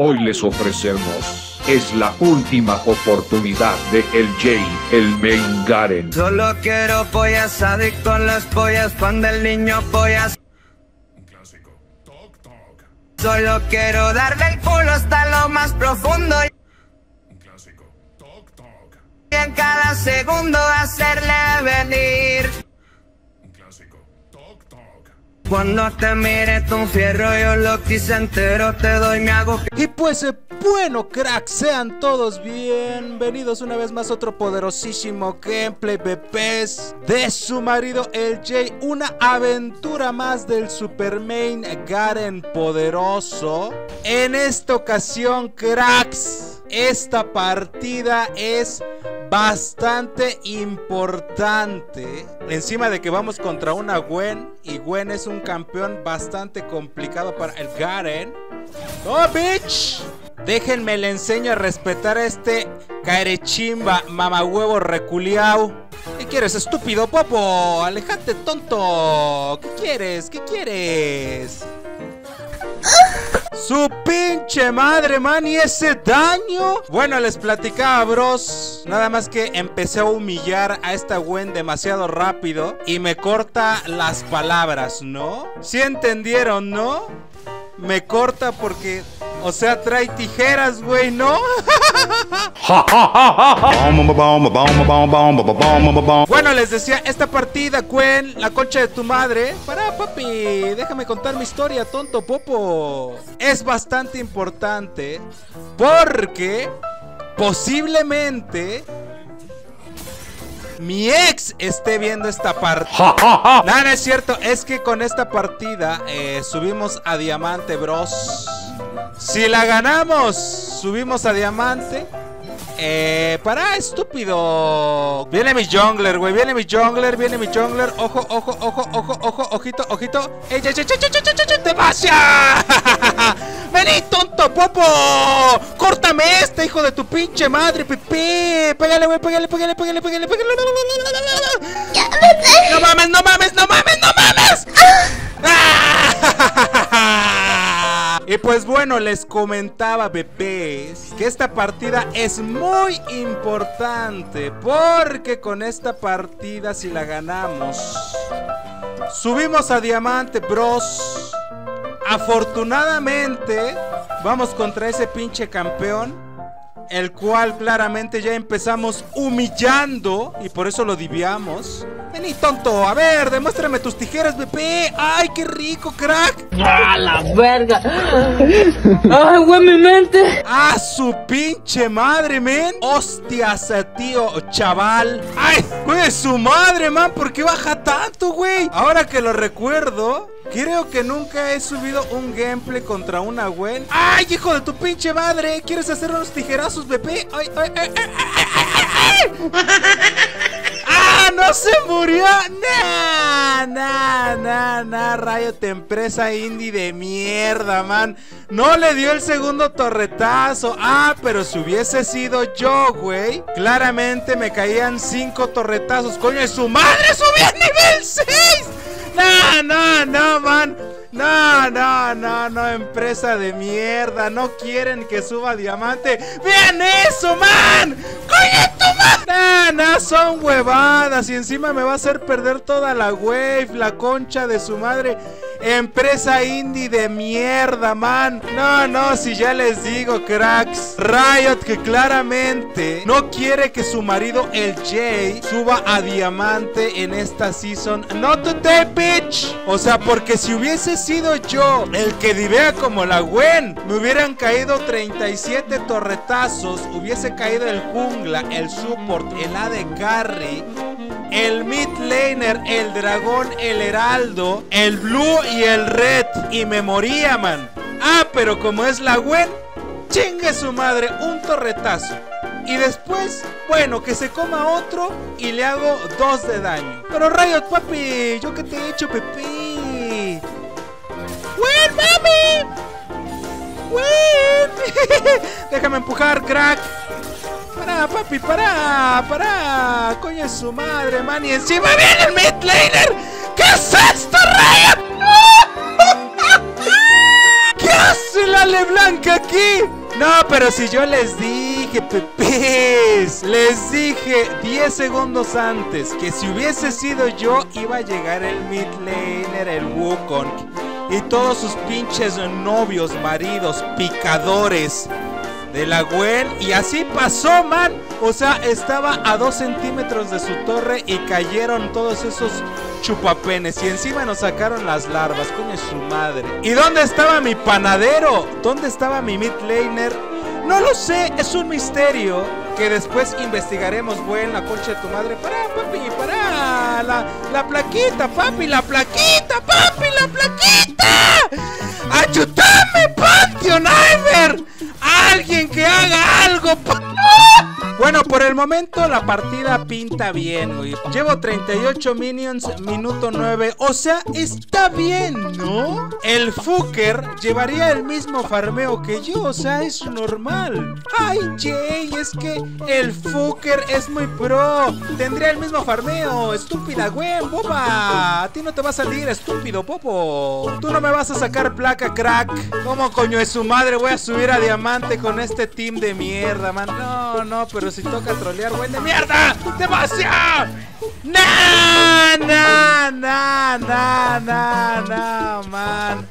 Hoy les ofrecemos, es la última oportunidad de El Jay, el main Garen. Solo quiero pollas, adicto a las pollas, fan del niño pollas. clásico. Toc, toc. Solo quiero darle el culo hasta lo más profundo Un clásico. Toc, toc. y en cada segundo hacerle venir. Cuando te mire tu fierro, yo lo quise entero, te doy mi hago. Y pues eh, bueno, cracks, sean todos bienvenidos una vez más a otro poderosísimo gameplay bebés de su marido el Jay. Una aventura más del Supermain Garen poderoso. En esta ocasión, cracks, esta partida es bastante importante. Encima de que vamos contra una Gwen y Gwen es un campeón bastante complicado para el Garen. ¡Oh, bitch! Déjenme le enseño a respetar a este carechimba mamahuevo reculiao. ¿Qué quieres, estúpido popo? Alejate, tonto. ¿Qué quieres? ¿Qué quieres? Su pinche madre, man, y ese daño. Bueno, les platicaba, bros. Nada más que empecé a humillar a esta Gwen demasiado rápido y me corta las palabras, ¿no? ¿Sí entendieron, no? Me corta porque, o sea, trae tijeras, güey, ¿no? Bueno, les decía, esta partida, Gwen, la concha de tu madre. Para, papi, déjame contar mi historia, tonto popo. Es bastante importante porque posiblemente mi ex esté viendo esta partida. No es cierto, es que con esta partida eh, subimos a diamante, bros. Si la ganamos, subimos a diamante. Eh, para, estúpido. Viene mi jungler, güey. Viene mi jungler, viene mi jungler. Ojo, ojo, ojo, ojo, ojo, ojito, ojito. ¡Ey, ey, ey, ey, ey, popo! ¡Córtame este, hijo de tu pinche madre, pipí! ¡Pégale, güey! ¡Pégale, pégale, pégale, pégale, pégale! ¡No mames, no mames, no mames, no mames! ¡Ah! Y pues bueno, les comentaba, bebés, que esta partida es muy importante. Porque con esta partida, si la ganamos, subimos a diamante, bros. Afortunadamente, vamos contra ese pinche campeón. El cual claramente ya empezamos humillando. Y por eso lo diviamos. Vení, tonto. A ver, demuéstrame tus tijeras, bebé. ¡Ay, qué rico, crack! ¡A la verga! ¡Ay, güey, mi mente! ¡Ah, su pinche madre, men! ¡Hostias, tío, chaval! ¡Ay, güey, su madre, man! ¿Por qué baja tanto, güey? Ahora que lo recuerdo, creo que nunca he subido un gameplay contra una Gwen. ¡Ay, hijo de tu pinche madre! ¿Quieres hacer unos tijerazos, bebé? ¡Ay, ay, ay, ay, ay, ay! ¡Ah, murió! ¡Nah, nah, nah, nah! Riot empresa indie de mierda, man. No le dio el segundo torretazo. Ah, pero si hubiese sido yo, güey. Claramente me caían cinco torretazos. ¡Coño, de su madre! ¡Subí a nivel 6! No, no, no, man. No, no, no, no, empresa de mierda. No quieren que suba diamante. ¡Vean eso, man! ¡Coño, tu madre! No, no, son huevadas. Y encima me va a hacer perder toda la wave, la concha de su madre. Empresa indie de mierda, man. No, no, si ya les digo, cracks. Riot que claramente no quiere que su marido, el Jay, suba a diamante en esta season. No today, bitch. O sea, porque si hubiese sido yo el que divea como la Gwen, me hubieran caído 37 torretazos. Hubiese caído el jungla, el support, el AD carry el mid laner, el dragón, el heraldo, el blue y el red. Y me moría, man. Ah, pero como es la Gwen, chingue su madre, un torretazo. Y después, bueno, que se coma otro y le hago dos de daño. Pero Riot, papi, ¿yo qué te he hecho, Pepe? ¡Gwen, mami! ¡Gwen! Déjame empujar, crack. Para, papi, para, para. Coño es su madre, man. Y encima viene el mid laner. ¿Qué es esto? ¿Qué hace la LeBlanc aquí? No, pero si yo les dije, pepes, les dije 10 segundos antes que si hubiese sido yo iba a llegar el mid laner, el Wukong y todos sus pinches novios, maridos, picadores de la Gwen y así pasó, man. O sea, estaba a 2 centímetros de su torre y cayeron todos esos chupapenes y encima nos sacaron las larvas, coño su madre. ¿Y dónde estaba mi panadero? ¿Dónde estaba mi mid laner? No lo sé, es un misterio que después investigaremos, Gwen, la concha de tu madre. Para, papi, para. La, la plaquita, papi, la plaquita, papi, la plaquita. ¡Ayúdame, Pantheon Iver! ¡Alguien que haga algo! Bueno, por el momento la partida pinta bien, güey. Llevo 38 minions, minuto 9. O sea, está bien, ¿no? El Fucker llevaría el mismo farmeo que yo, o sea, es normal. Ay, Jay, es que el Fucker es muy pro. Tendría el mismo farmeo. Estúpida, güey, boba. A ti no te va a salir, estúpido, popo. Tú no me vas a sacar placa, crack. ¿Cómo coño es su madre? Voy a subir a diamante con este team de mierda, man. No, no, pero si toca trolear, güey, de mierda. ¡Demasiado! ¡Nah, nah, nah, nah, nah, nah, man!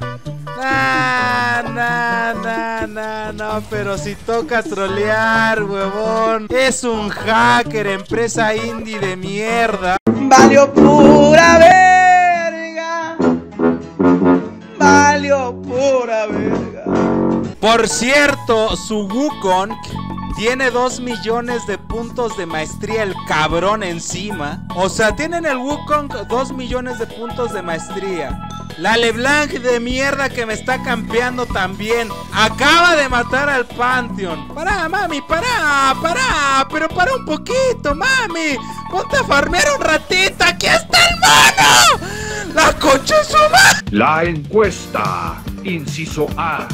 Nah, nah, nah, no, pero si toca trolear, huevón. Es un hacker, empresa indie de mierda. Valió pura verga. Valió pura verga. Por cierto, su Wukong tiene 2 millones de puntos de maestría el cabrón encima. O sea, tienen el Wukong 2 millones de puntos de maestría. La LeBlanc de mierda que me está campeando también. Acaba de matar al Pantheon. Para, mami, para, para. Pero para un poquito, mami. Ponte a farmear un ratito. Aquí está el mono. La concha de su madre. La encuesta. Inciso A.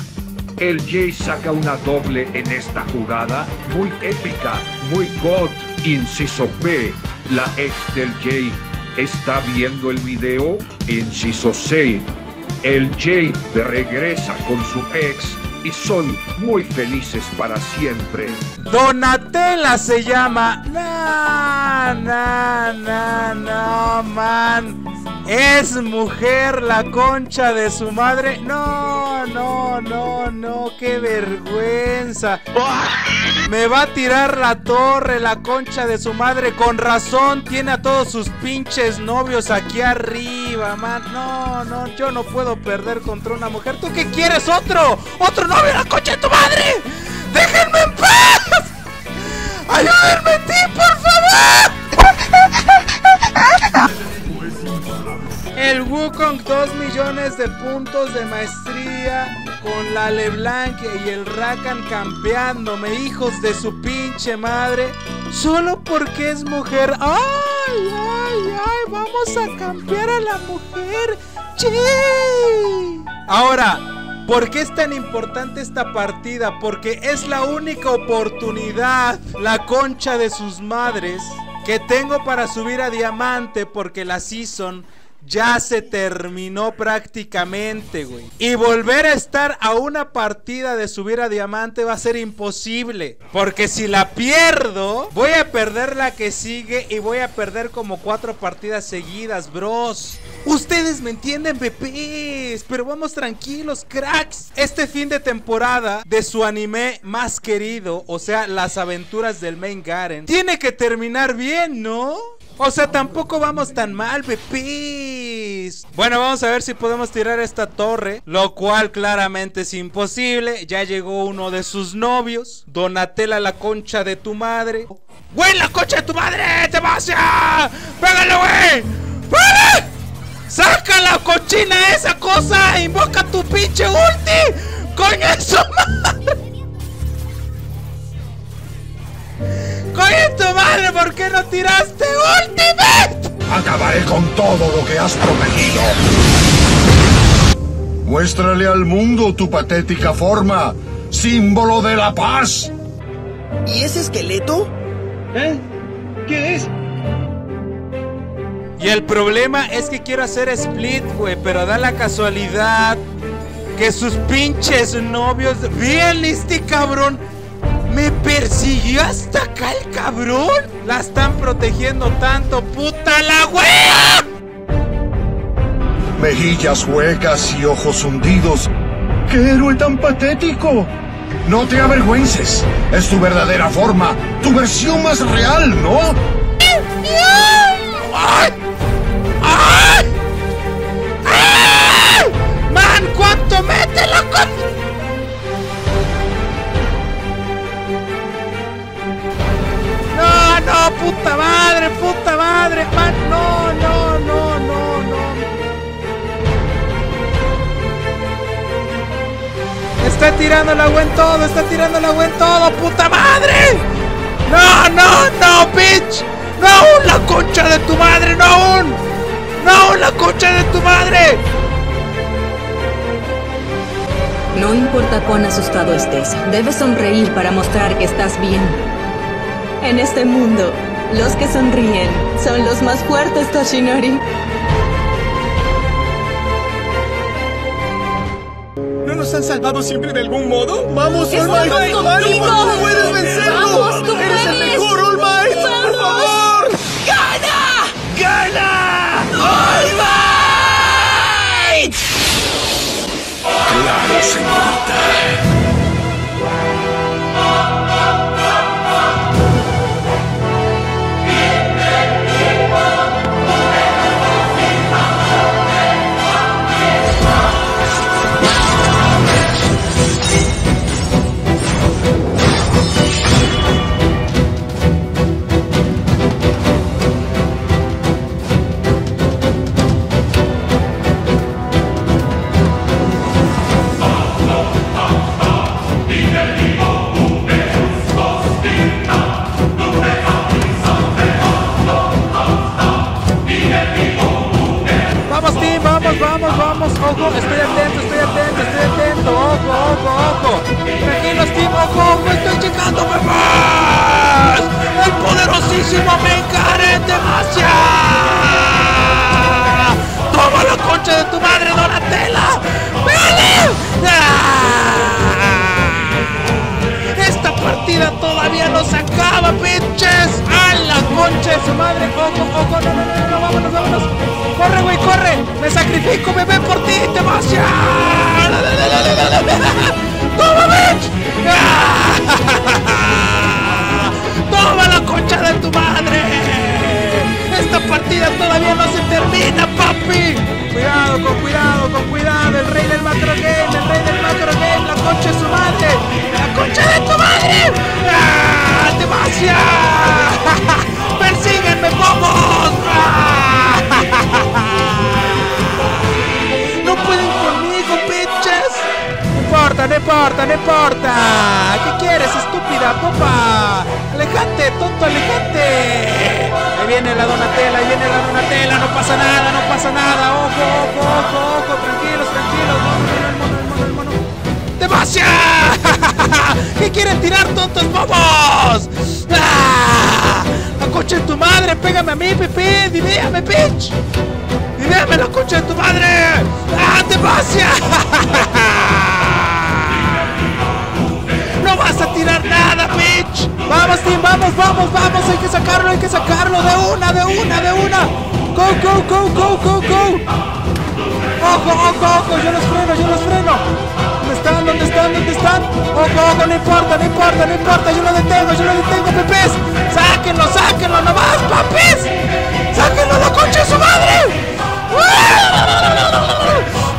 El Jay saca una doble en esta jugada, muy épica, muy god. Inciso B. La ex del Jay está viendo el video. Inciso C. El Jay regresa con su ex y son muy felices para siempre. Donatella se llama. No, no, no, no, man. Es mujer la concha de su madre. No, no, no, no, qué vergüenza. Me va a tirar la torre, la concha de su madre. Con razón, tiene a todos sus pinches novios aquí arriba, man. No, no, yo no puedo perder contra una mujer. ¿Tú qué quieres? ¿Otro? ¿Otro novio, la concha de tu madre? ¡Déjenme en paz! ¡Ayúdenme, ti, por favor! El Wukong 2 millones de puntos de maestría con la LeBlanc y el Rakan campeándome, hijos de su pinche madre, solo porque es mujer. ¡Ay, ay, ay! Vamos a campear a la mujer. ¡Che! Ahora, ¿Por qué es tan importante esta partida? Porque es la única oportunidad, la concha de sus madres, que tengo para subir a diamante porque la season ya se terminó prácticamente, güey. Y volver a estar a una partida de subir a diamante va a ser imposible. Porque si la pierdo, voy a perder la que sigue y voy a perder como cuatro partidas seguidas, bros. Ustedes me entienden, bebés, pero vamos tranquilos, cracks. Este fin de temporada de su anime más querido, o sea, las aventuras del Main Garen, tiene que terminar bien, ¿no? O sea, tampoco vamos tan mal, bebés. Bueno, vamos a ver si podemos tirar esta torre, lo cual claramente es imposible. Ya llegó uno de sus novios, Donatella la concha de tu madre. ¡Güey, la concha de tu madre! ¡Te vas ya! ¡Pégale, güey! ¡Pégale! ¡Saca la cochina esa cosa! ¡Invoca tu pinche ulti! ¡Coño eso, tu madre! ¿Por qué no tiraste ultimate? Acabaré con todo lo que has prometido. Muéstrale al mundo tu patética forma, símbolo de la paz. ¿Y ese esqueleto? ¿Eh? ¿Qué es? Y el problema es que quiero hacer split, güey, pero da la casualidad que sus pinches novios. Bien, listi, cabrón. Me persiguió hasta acá el cabrón. La están protegiendo tanto, puta la wea. Mejillas huecas y ojos hundidos. ¡Qué héroe tan patético! No te avergüences. Es tu verdadera forma, tu versión más real, ¿no? ¡Ay! ¡Ay! ¡Ay! ¡Man, cuánto mete la puta madre, puta madre, man, no, no, no, no, no. Está tirando el agua en todo, está tirando el agua en todo, puta madre. No, no, no, bitch. No aún la concha de tu madre, no aún. No aún la concha de tu madre. No importa cuán asustado estés, debes sonreír para mostrar que estás bien. En este mundo, los que sonríen son los más fuertes, Toshinori. ¿No nos han salvado siempre de algún modo? ¡Vamos, All ¡Estamos Might! ¡Ánimo! ¡Puedes vencerlo! ¡Vamos, tú ¡Eres el mejor, All Might! ¡Por favor! ¡Gana! ¡Gana! ¡All Might! Claro, señorita. Ojo, estoy atento, estoy atento, estoy atento. Ojo, ojo, ojo. Tranquilos, team, ojo, ojo, estoy checando, bebés. El poderosísimo Menkaren demasiado. Toma la concha de tu madre, Donatella. ¡Vale! ¡Ah! Partida todavía no se acaba, bitches. ¡A la concha de su madre! ¡Ojo, ojo! ¡No, no, no, no! ¡Vámonos, vámonos! ¡Corre, güey, corre! ¡Me sacrifico, bebé, por ti! ¡Demasiado! ¡Toma, bitch! ¡Toma la concha de tu madre! ¡Esta partida todavía no se termina, papi! Cuidado, con cuidado, con cuidado. El rey del macro game, el rey del macro game, concha de su madre. ¡La concha de tu madre! ¡Ah! ¡Persíguenme! ¡Ah! ¡No pueden conmigo, bitches! No importa, no importa, no importa. ¿Qué quieres, estúpida popa? ¡Alejate, tonto, alejate! Ahí viene la Donatella, ahí viene la Donatella, no pasa nada, no pasa nada. Ojo, ojo, ojo, ojo, tranquilos, tranquilos. ¡Demasiado! ¿Qué quieren tirar, tontos bobos? ¡Ah! ¡La concha de tu madre! ¡Pégame a mí, Pepe! ¡Divíame, bitch! ¡Divíame la concha de tu madre! ¡Ah, demasiado! ¡No vas a tirar nada, bitch! ¡Vamos, team! ¡Vamos, vamos, vamos! ¡Hay que sacarlo, hay que sacarlo! ¡De una, de una, de una! ¡Go, go, go, go, go, go! ¡Ojo, ojo, ojo! ¡Yo los freno, yo los freno! ¿Dónde están? ¿Dónde están? ¡Ojo, ojo! ¡No importa, no importa, no importa! ¡Yo lo detengo, yo lo detengo, pepes! ¡Sáquenlo, sáquenlo nomás, papis! ¡Sáquenlo la concha de su madre!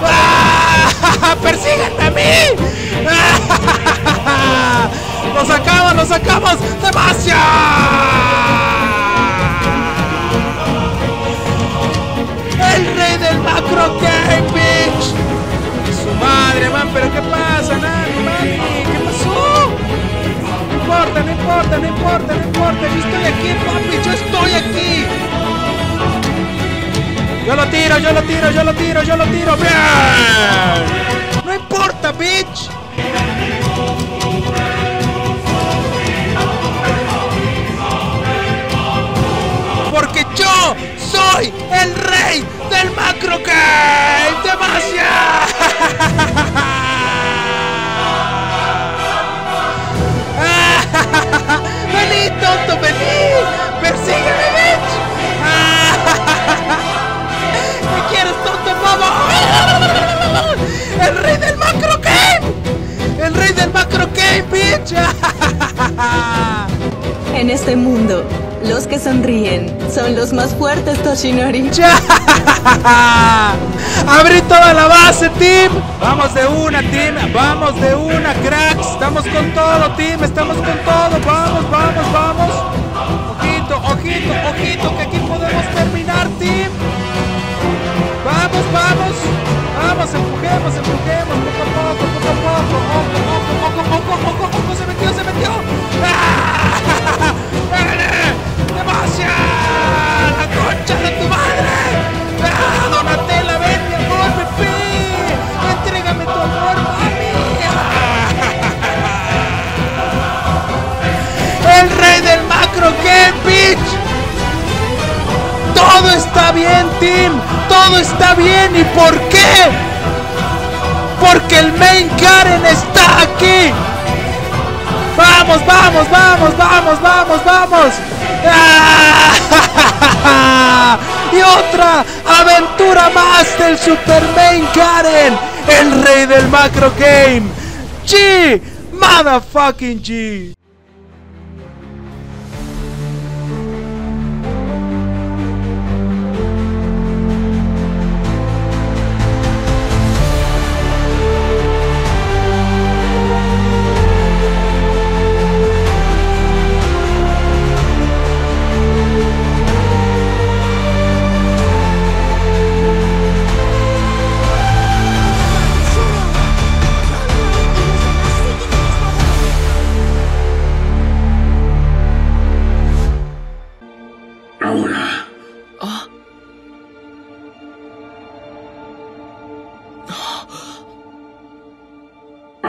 ¡Ah! ¡Persíguenme a mí! ¡Lo sacamos, lo sacamos! ¡Demasiado! No importa, no importa. Yo estoy aquí, papi, yo estoy aquí. Yo lo tiro, yo lo tiro, yo lo tiro, yo lo tiro. ¡Bien! No importa, bitch. Porque yo soy el rey del macro game. ¡Demasiado! En este mundo, los que sonríen son los más fuertes, Toshinori. ¡Abrí toda la base, team! Vamos de una, team. Vamos de una, cracks. Estamos con todo, team. Estamos con todo. Vamos, vamos, vamos. Ojito, ojito, ojito, que aquí podemos terminar, team. Vamos, vamos. Vamos, empujemos, empujemos. Poco a poco, poco a poco. Ojo, ojo, ojo, ojo, ojo, está bien, team! ¡Todo está bien! ¿Y por qué? ¡Porque el main Karen está aquí! ¡Vamos, vamos, vamos, vamos, vamos, vamos! Y otra aventura más del Superman Karen, el rey del macro game. G, motherfucking G.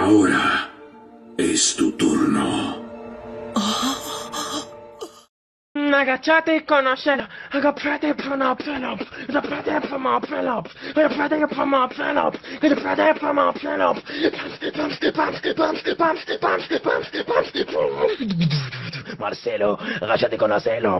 Ahora es tu turno. Agachate y conocelo. Agachate para pelop. Agachate para pelop. Agachate para pelop. Agachate para pelop. Marcelo, agáchate con Marcelo.